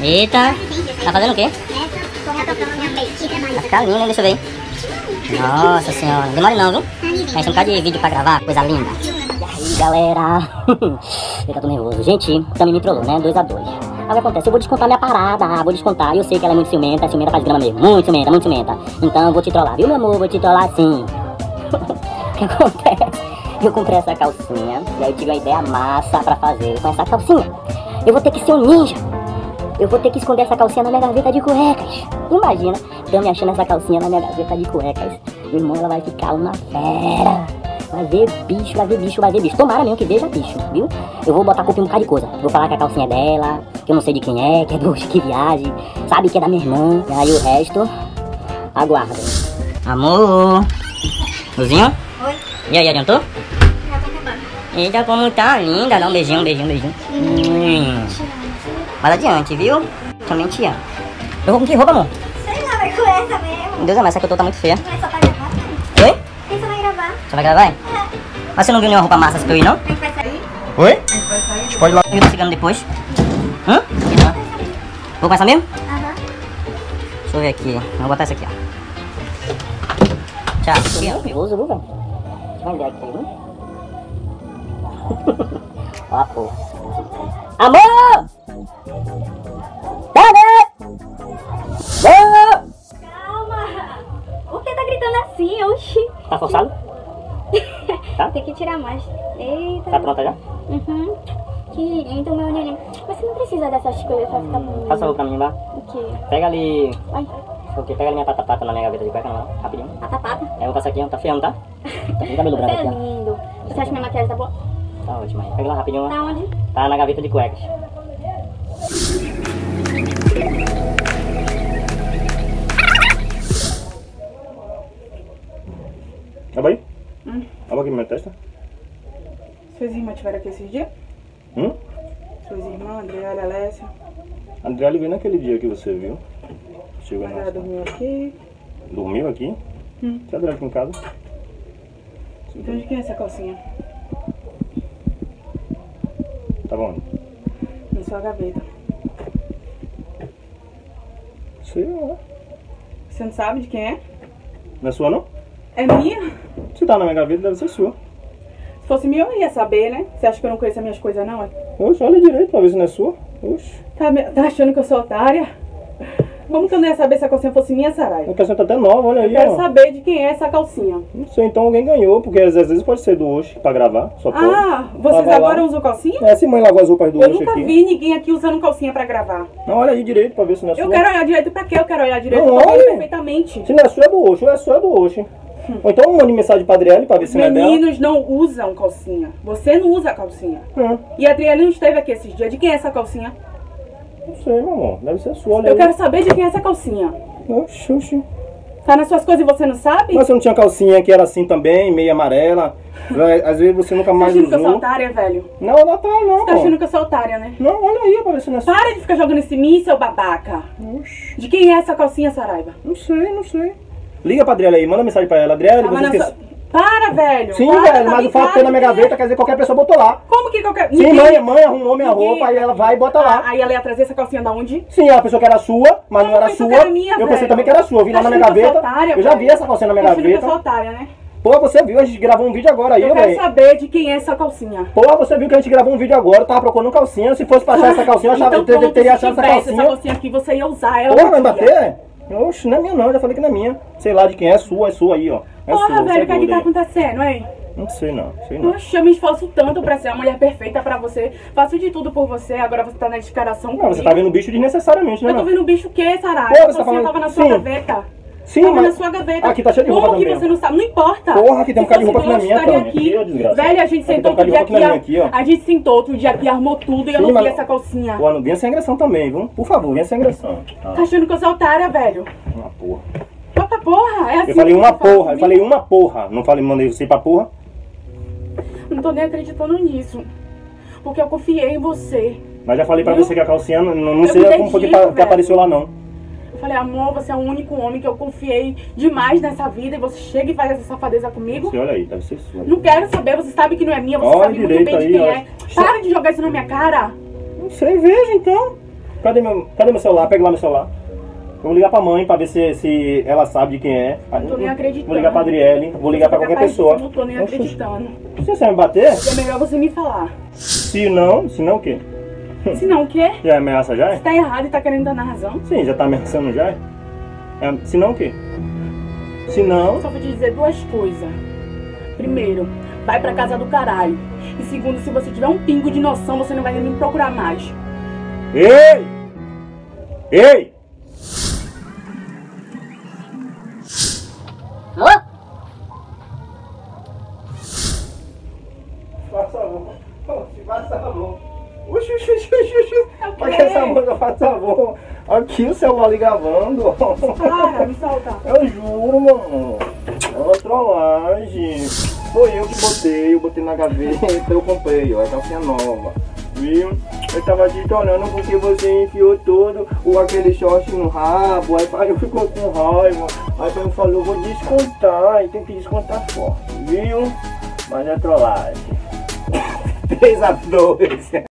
Eita. Tá fazendo o quê? Vai ficar hein? Deixa eu ver. Nossa senhora. Demora não, viu? Tem um bocado de vídeo pra gravar. Coisa linda. E aí, galera? Eita, tô nervoso. Gente, Tami me trollou, né? 2x2. Aí o que acontece? Eu vou descontar minha parada, vou descontar. Eu sei que ela é muito ciumenta, ciumenta faz grama mesmo. Muito ciumenta, muito ciumenta. Então eu vou te trollar, viu, meu amor? Vou te trollar sim. o que acontece? Eu comprei essa calcinha e aí tive uma ideia massa pra fazer com essa calcinha. Eu vou ter que ser um ninja. Eu vou ter que esconder essa calcinha na minha gaveta de cuecas. Imagina, eu me achando essa calcinha na minha gaveta de cuecas. Meu irmão, ela vai ficar uma fera. Vai ver bicho, vai ver bicho, vai ver bicho. Tomara mesmo que veja bicho, viu? Eu vou botar culpa em um bocado de coisa. Vou falar que a calcinha é dela, que eu não sei de quem é, que é do que viagem, sabe que é da minha irmã. E aí o resto, aguarda. Amor. Luzinho? Oi. E aí, adiantou? Eita, como tá linda. Dá um beijinho, um beijinho, um beijinho. Hum. Mas adiante, viu? Também te amo. Eu vou com que roupa, amor? Sei lá, vai com essa mesmo. Deus é mais, essa que eu tô tá muito feia. É só pra gravar, não. Oi? Quem só vai gravar? Você vai gravar? É. Mas você não viu nenhuma roupa massa pra eu ir, não? A gente vai sair? Oi? A gente pode ir lá. Eu tô chegando depois. Hã? Não. Vou começar mesmo? Aham. Deixa eu ver aqui. Vou botar essa aqui, ó. Tchau. Tô nervoso, viu, velho? Eu ver aqui, viu? Ó a porra. Amor! Calma. Por que tá gritando assim? Oxi. Tá forçado? Tá? Tem que tirar mais. Eita. Tá pronta já? Uhum. Que lindo, meu neném. Você não precisa dessas coisas pra ficar bonito. Faça o pra mim lá. O quê? Pega ali. Ai, O quê? Pega ali minha pata-pata na minha gaveta de cueca, não, rapidinho. pata pata. Aí eu vou passar aqui, ó. Tá feio, não tá? Tá com cabelo branco é aqui, lindo. Você acha que minha maquiagem tá boa? Tá ótimo aí. Pega lá rapidinho. Tá onde? Tá na gaveta de cuecas. Abre aí. Hum. Abre aqui minha testa. Suas irmãs tiveram aqui esses dias? Hum? Suas irmãs, Andréa, Alessia. André veio naquele dia que você viu. Chegou Mas ela na... dormiu aqui. Dormiu aqui? Hum. Você André aqui em casa? Então de quem é essa calcinha? Bom. Na sua gaveta. Sei lá. Você não sabe de quem é? Não é sua não? É minha? Se tá na minha gaveta, deve ser sua. Se fosse minha, eu ia saber, né? Você acha que eu não conheço as minhas coisas, não? é? Oxe, olha direito pra ver se não é sua. Oxe. Tá, tá achando que eu sou otária? Como que eu não ia saber se a calcinha fosse minha, Sarai? A calcinha tá até nova, olha Eu aí, quero ó. saber de quem é essa calcinha. Não sei, então alguém ganhou, porque às vezes pode ser do Oxe pra gravar, só pode. Ah, vocês Lava lá. agora usam calcinha? É, se mãe lavou as roupas do Eu Oxe nunca aqui. vi ninguém aqui usando calcinha pra gravar. Não, olha aí direito pra ver se não é Eu sua. quero olhar direito pra quê? Eu quero olhar direito Não, eu olha. perfeitamente. Se não é sua, é do Oxe. Ou é sua, é do Oxe. Ou então mande mensagem pra Adriele pra ver se não é dela. Meninos não usam calcinha. Você não usa calcinha. Hum, E a Adriana não esteve aqui esses dias. De quem é essa calcinha? Não sei, meu amor. Deve ser sua, olha Eu aí. quero saber de quem é essa calcinha. Oxe, oxe. Tá nas suas coisas e você não sabe? Mas você não tinha calcinha que era assim também, meio amarela? Às vezes você nunca Tá mais achando que eu sou usou. otária, velho? Não, não tá não, Tá achando que eu sou otária, né? Não, olha aí não é sua. Para de ficar jogando esse mim, seu babaca. Oxe, De quem é essa calcinha, Saraiva? não sei, não sei. Liga pra Adriele aí, manda mensagem pra ela. Adriele, Tava você na esqueceu. sua... Para, velho. Sim, Para, velho, tá mas o fato de ter na minha ligado, gaveta quer dizer que qualquer pessoa botou lá. Como que qualquer... Sim, Ninguém- mãe, mãe arrumou minha Ninguém- roupa, aí ela vai e bota Ah, lá. Aí ela ia trazer essa calcinha da onde? Sim, ela pensou que era sua, mas Como não era sua. era minha, eu pensei velho? também que era sua. Eu vi lá na sou gaveta. otária, eu já velho? vi essa calcinha na eu sou otária, né? Pô, você viu, a gente gravou um vídeo agora aí, Eu quero velho. saber de quem é essa calcinha. Pô, você viu que a gente gravou um vídeo agora, tava procurando calcinha. Se fosse pra achar essa calcinha, eu achava, então, teria achado essa calcinha. essa calcinha aqui, você ia usar ela. Porra, vai não bater? Oxe, não é minha não, eu já falei que não é minha. Sei lá de quem é, sua, é sua aí, ó. Porra, sua, você velho, o que é que tá acontecendo, hein? Não sei não, sei não. Poxa, eu me esforço tanto pra ser a mulher perfeita pra você. Faço de tudo por você, agora você tá na descaração Não, você tá vendo bicho desnecessariamente, né? Eu tô vendo bicho o quê, Sarah? Pô, você a tá calcinha falando- tava na sua Sim. gaveta. Sim, tava mas... na sua gaveta. Aqui tá cheio de Como roupa que também, você ó. não sabe? Não importa. Porra, aqui tem um bocado de fosse roupa aqui na minha, Tânia. aqui. Velho, a gente sentou outro dia aqui, ó. A gente sentou outro dia aqui, armou tudo e eu não vi essa calcinha. Pô, não venha sem agressão também, viu? Por favor, venha sem agressão. Ah, Tá achando que eu sou otária, velho? uma porra. Porra, é assim Eu falei uma porra, eu falei uma porra. Não falei, mandei você pra porra. Não tô nem acreditando nisso. Porque eu confiei em você. Mas já falei pra você que a calcinha, não, não sei como foi que, de que apareceu lá não. Eu falei, amor, você é o único homem que eu confiei demais nessa vida e você chega e faz essa safadeza comigo? Você olha aí, deve ser sua. Não quero saber, você sabe que não é minha, você Olha sabe muito bem de aí, quem ó. é. Para de jogar isso na minha cara. Não sei, veja então. Cadê meu, cadê meu celular? Pega lá meu celular. Eu vou ligar pra mãe pra ver se, se ela sabe de quem é. Não tô nem acreditando. Vou ligar pra Adriele, vou ligar pra qualquer pessoa. Não tô nem acreditando. Se você vai me bater, É melhor você me falar. se não, se não o quê? Se não, o quê? Já é ameaça já? é? Você tá errado e tá querendo dar na razão? Sim, já tá ameaçando já? é? É, se não o quê? Se não, Só vou te dizer duas coisas. Primeiro, vai pra casa do caralho. E segundo, se você tiver um pingo de noção, você não vai nem me procurar mais. Ei! Ei! Faça favor. Oxe, Faça favor. Oxi, oxi, oxi, oxi, oxi. Olha essa moça, faça favor. Aqui o celular ali gravando. Para, me solta. Eu juro, mano. É uma trollagem. Foi eu que botei, eu botei na gaveta, eu comprei, ó, a calcinha nova. Viu? Eu tava te olhando porque você enfiou todo o aquele short no rabo, aí eu ficou com raiva. Aí pai falou, vou descontar, e tem que descontar forte, viu? Mas é trollagem. 3 a 2.